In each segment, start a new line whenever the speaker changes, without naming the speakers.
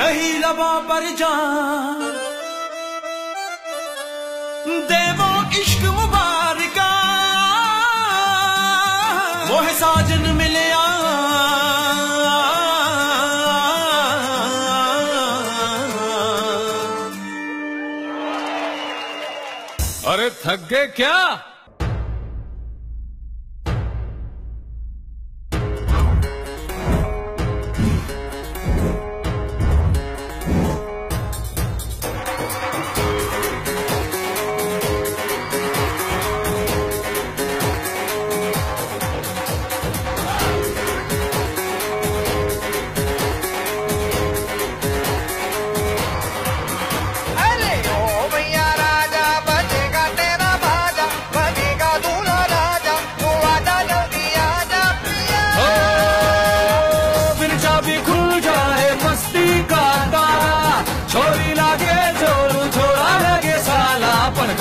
मर जा देवो इश्क मुबारका। वो है साजन मिलया अरे थक गए क्या?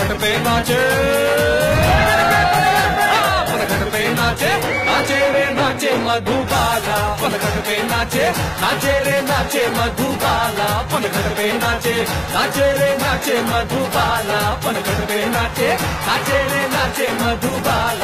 గడపే నాచే మన గడపే నాచే నాచే రే నాచే మధుబాల. మన గడపే నాచే నాచే రే నాచే మధుబాల. మన గడపే నాచే నాచే రే నాచే మధుబాల. మన గడపే నాచే నాచే రే నాచే మధుబాల.